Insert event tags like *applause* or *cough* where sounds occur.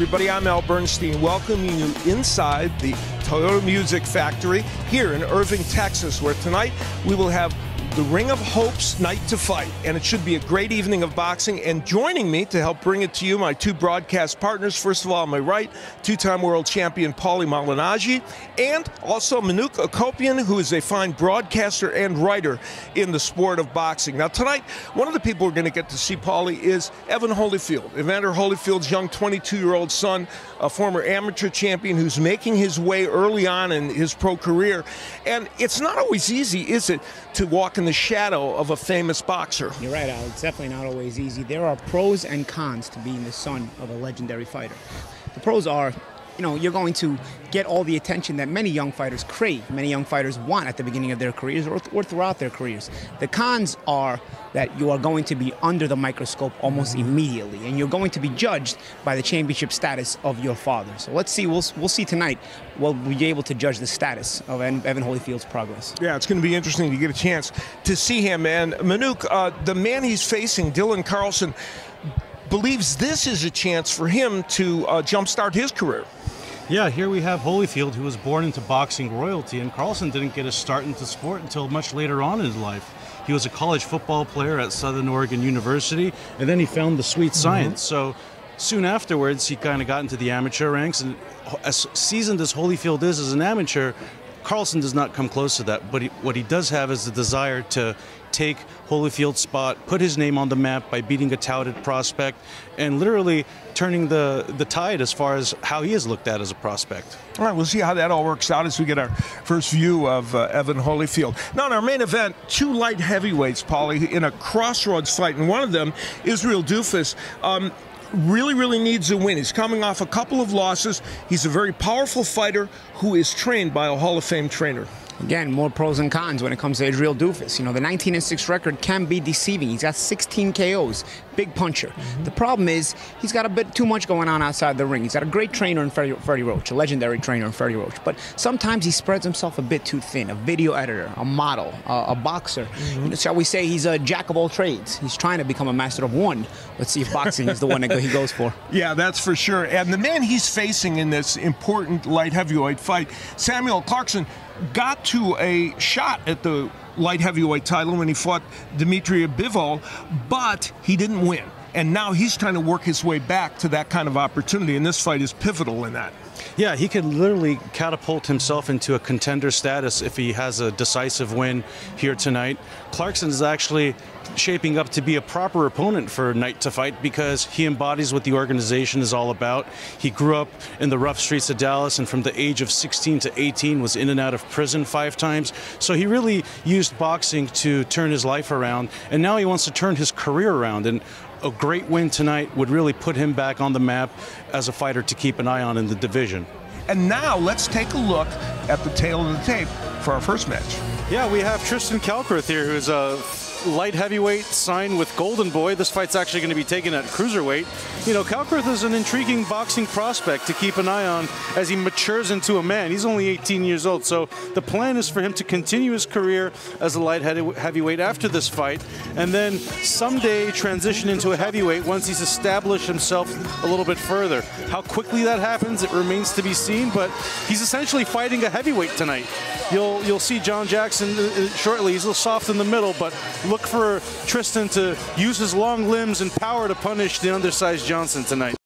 everybody. I'm Al Bernstein, welcoming you inside the Toyota Music Factory here in Irving, Texas, where tonight we will have the Ring of Hope's Night to Fight. And it should be a great evening of boxing. And joining me to help bring it to you, my two broadcast partners. First of all, on my right, two time world champion Paulie Malignaggi, and also Manouk Akopyan, who is a fine broadcaster and writer in the sport of boxing. Now, tonight, one of the people we're going to get to see, Paulie, is Evan Holyfield. Evander Holyfield's young 22 year old son, a former amateur champion who's making his way early on in his pro career. And it's not always easy, is it, to walk in the shadow of a famous boxer. You're right, Al. It's definitely not always easy. There are pros and cons to being the son of a legendary fighter. The pros are you know, you're going to get all the attention that many young fighters crave, many young fighters want at the beginning of their careers or, or throughout their careers. The cons are that you are going to be under the microscope almost immediately, and you're going to be judged by the championship status of your father. So let's see, we'll, we'll see tonight. We'll be able to judge the status of Evan Holyfield's progress. Yeah, it's going to be interesting to get a chance to see him. And Manouk, uh, the man he's facing, Dylan Carlson, believes this is a chance for him to uh, jumpstart his career. Yeah, here we have Holyfield, who was born into boxing royalty, and Carlson didn't get a start into sport until much later on in his life. He was a college football player at Southern Oregon University, and then he found the sweet mm-hmm. science. Mm-hmm. So soon afterwards, he kind of got into the amateur ranks, and as seasoned as Holyfield is as an amateur, Carlson does not come close to that, but he, what he does have is the desire to take Holyfield's spot, put his name on the map by beating a touted prospect, and literally turning the, the tide as far as how he is looked at as a prospect. All right, we'll see how that all works out as we get our first view of uh, Evan Holyfield. Now, in our main event, two light heavyweights, Paulie, in a crossroads fight, and one of them, Israel Duffus. Um, really, really needs a win. He's coming off a couple of losses. He's a very powerful fighter who is trained by a Hall of Fame trainer. Again, more pros and cons when it comes to Israel Duffus. You know, the 19 and 6 record can be deceiving. He's got 16 KOs, big puncher. Mm-hmm. The problem is he's got a bit too much going on outside the ring. He's got a great trainer in Freddie, Freddie Roach, a legendary trainer in Freddie Roach, but sometimes he spreads himself a bit too thin. A video editor, a model, a, a boxer. Mm-hmm. You know, shall we say he's a jack of all trades? He's trying to become a master of one. Let's see if boxing is the one that he goes for. *laughs* Yeah, that's for sure. And the man he's facing in this important light heavyweight fight, Samuel Clarkson got to a shot at the light heavyweight title when he fought Dmitry Bivol, but he didn't win. And now he's trying to work his way back to that kind of opportunity, and this fight is pivotal in that. Yeah, he could literally catapult himself into a contender status if he has a decisive win here tonight. Clarkson is actually shaping up to be a proper opponent for Night to Fight because he embodies what the organization is all about. He grew up in the rough streets of Dallas and from the age of 16 to 18 was in and out of prison five times. So he really used boxing to turn his life around and now he wants to turn his career around and a great win tonight would really put him back on the map as a fighter to keep an eye on in the division. And now let's take a look at the tale of the tape for our first match. Yeah, we have Tristan Kalkreuth here, who's a light heavyweight signed with Golden Boy. This fight's actually going to be taken at cruiserweight. You know, Kalkreuth is an intriguing boxing prospect to keep an eye on as he matures into a man. He's only 18 years old, so the plan is for him to continue his career as a light heavyweight after this fight, and then someday transition into a heavyweight once he's established himself a little bit further. How quickly that happens, it remains to be seen, but he's essentially fighting a heavyweight tonight. You'll you'll see John Jackson uh, uh, shortly. He's a little soft in the middle, but look for Tristan to use his long limbs and power to punish the undersized Johnson tonight.